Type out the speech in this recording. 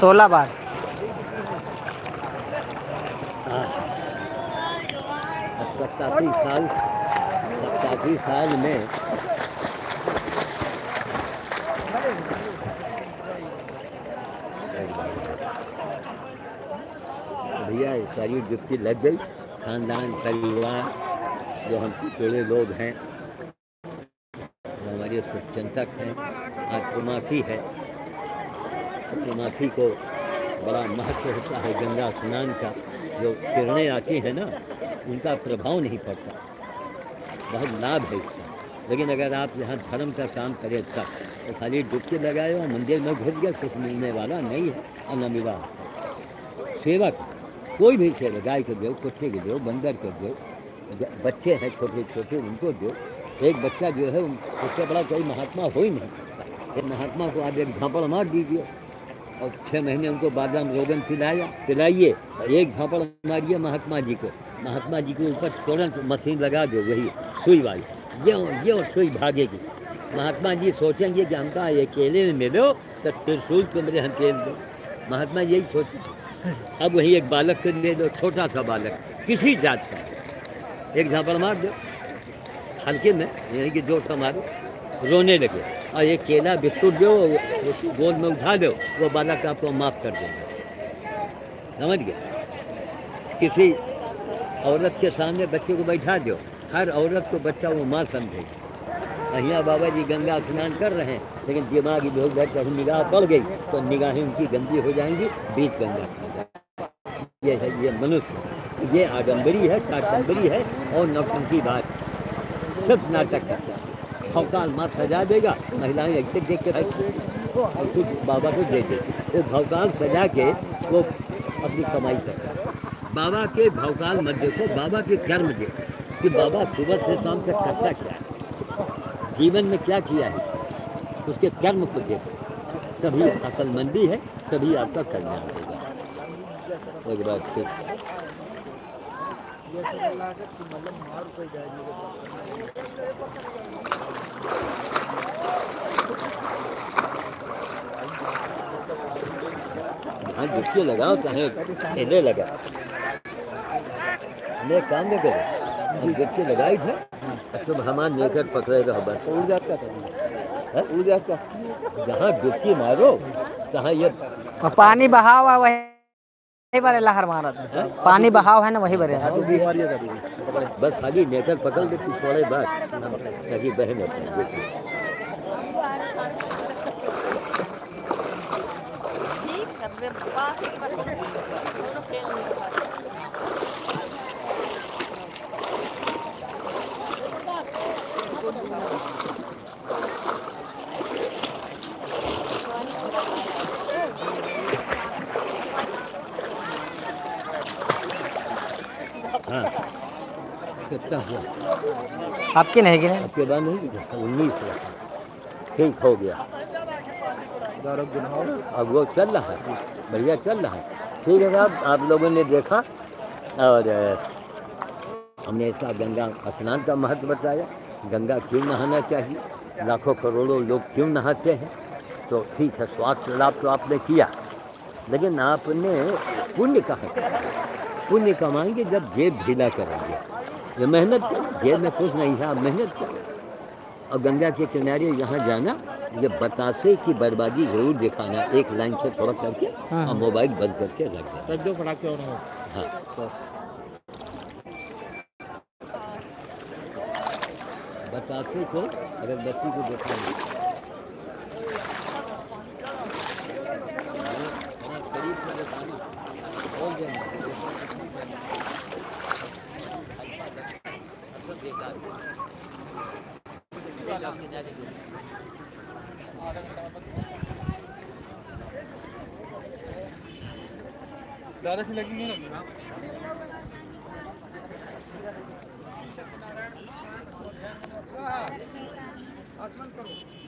सोलह बार। सत्तासी साल सत्तासी साल में। भैया सारी जुटकी लग गई। खानदान, परिवार, जो हम पिछड़े लोग हैं, हमारे चिंतक हैं आज कुमाफी है। कुमाफी को बड़ा महत्व होता है, गंगा स्नान का जो किरणें आती हैं ना, उनका प्रभाव नहीं पड़ता। बहुत लाभ है इसका। लेकिन अगर आप यहाँ धर्म का काम करें तब तो खाली डुबकी लगाए और मंदिर में घुस गए, कुछ मिलने वाला नहीं है और न मिला सेवक कोई भी सेवा, गाय को दो, कुत्ते को दो, बंदर को दो बच्चे हैं छोटे छोटे उनको दो। एक बच्चा जो है उससे बड़ा कोई महात्मा हो ही नहीं एक महात्मा को आप एक झापड़ मार दीजिए। और छः महीने उनको बादाम रोगन पिलाया। पिलाइए और एक झापड़ मारिए महात्मा जी को। महात्मा जी के ऊपर तुरंत मशीन लगा दो, वही, सुई वाली। ये ये और सुई भागेगी महात्मा जी सोचेंगे कि हमका अकेले में मिलो तो त्रिशूल को मेरे हथेल दो। महात्मा यही सोचे अब वही एक बालक को दे दो, छोटा सा बालक, किसी जात का। एक झापड़ मार दो। हल्के में, यानी कि ज़ोर से मारो। रोने लगे। और ये केला बिस्कुट दो गोद में उठा दो, वो बालक आपको माफ़ कर देगा। समझ गए? किसी औरत के सामने बच्चे को बैठा दो। हर औरत को बच्चा वो माँ समझेगी यहाँ बाबा जी गंगा स्नान कर रहे हैं, लेकिन दिमाग इधर उधर कहीं निगाह पड़ गई तो निगाहें उनकी गंदी हो जाएँगी, बीच गंगा। ये है, ये मनुष्य। ये आडम्बरी है काटम्बरी है, और नौटंकी बात। सिर्फ़ नाटक करता है। भौकाल माँ सजा देगा। महिलाएँ ऐसे देख के और कुछ बाबा को दे देती वो भौकाल सजा के वो अपनी कमाई करता बाबा के भौकाल मत देखो, बाबा के कर्म देखो। कि बाबा सुबह से शाम तक करता क्या है? जीवन में क्या किया है? उसके कर्म को देखो। तभी अकलमंदी है, तभी आपका कल्याण होगा। एक बात फिर। हाँ डुबकी लगाओ चाहे ठेले लगा। मैं काम नहीं करो हम डुबकी लगाई थे। तुम हमारे लेकर पकड़े रहो बस। उड़ जाता हैं? उड़ जाता। जहाँ डुबकी मारो कहाँ ये पानी बहाव है वही बारे लहर मारा था। पानी बहाव है ना वही बारे। तो है। बस खाली नेकर पकड़ दे पिछवाड़े बात ताकि बहन होता कितना हुआ। आपकी नहीं गिने आपके बाद नहीं उन्नीस हुआ ठीक हो गया। अब वो चल रहा है बढ़िया चल रहा है। ठीक है साहब आप लोगों ने देखा और हमने ऐसा गंगा स्नान का महत्व बताया। गंगा क्यों नहाना चाहिए? लाखों करोड़ों लोग क्यों नहाते हैं? तो ठीक है स्वास्थ्य लाभ तो आपने किया। लेकिन आपने पुण्य कहाँ। पुण्य कमाएँगे जब जेब ढीला करेंगे। ये मेहनत करो जेब में कुछ नहीं है आप मेहनत करो। और गंगा के किनारे यहाँ जाना ये बतासे की बर्बादी ज़रूर दिखाना। एक लाइन से थोड़ा करके हाँ। और मोबाइल बंद करके रख देना। दो पटाखे और हो हाँ। बतासे को अगरबत्ती को दिखाना हाँ, करीब से लगी नहीं ज़्यादा लगेगी ना आचमन करो।